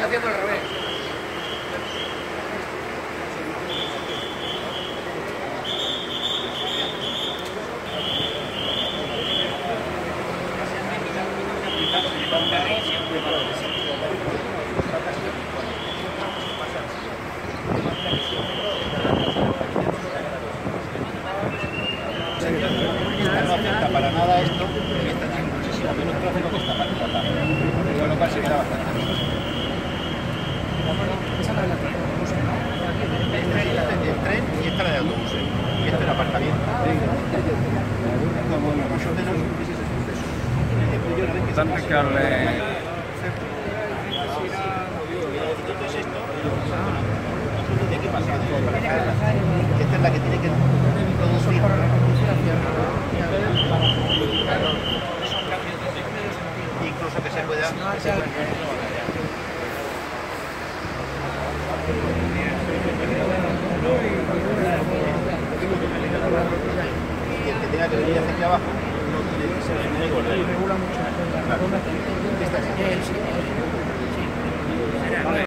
Está haciendo al revés. no para nada esto, está muchísimo menos tráfico que está para tratar, lo cual se queda bastante. Que. Esta es la que tiene que producir. Incluso que se pueda. Tenga que venir hacia aquí abajo no tiene que ser. Regula mucho.